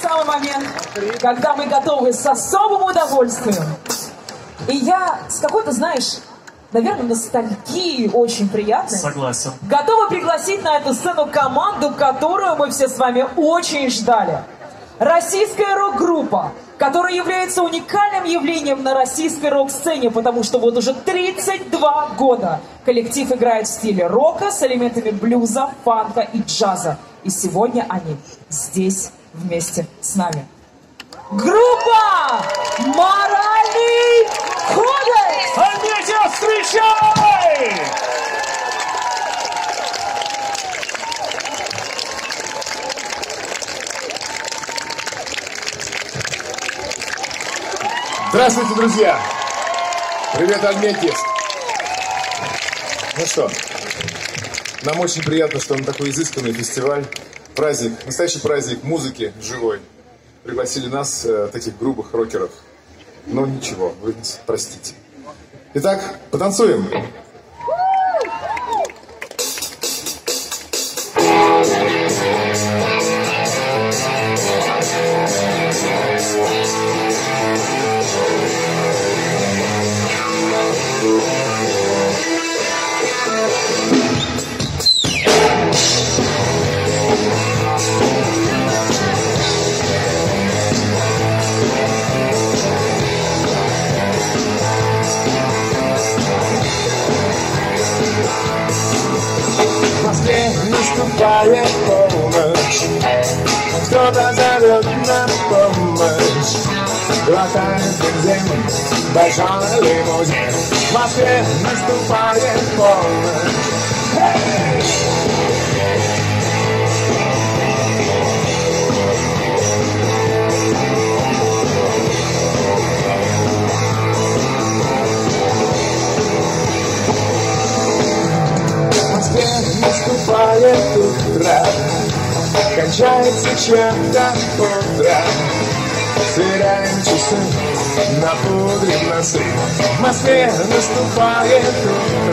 Самый момент, когда мы готовы с особым удовольствием. И я с какой-то, знаешь, наверное, ностальгии очень приятной. Согласен. Готова пригласить на эту сцену команду, которую мы все с вами очень ждали. Российская рок-группа, которая является уникальным явлением на российской рок-сцене, потому что вот уже 32 года коллектив играет в стиле рока с элементами блюза, фанка и джаза. И сегодня они здесь вместе с нами. Группа «Моральный кодекс». Анетя, встречай! Здравствуйте, друзья! Привет, Альметьевск! Ну что, нам очень приятно, что на такой изысканный фестиваль, праздник, настоящий праздник музыки живой, пригласили нас, э, таких грубых рокеров. Но ничего, вы простите. Итак, потанцуем. daje pomoc Zgoda zarobi nam pomoc Latających zim, bajszone limuzyn Łatwiej nastupaje pomoc Hej! Наступает утро Кончается чем-то утро Сверяем часы, напудрим носы. В Москве наступает утро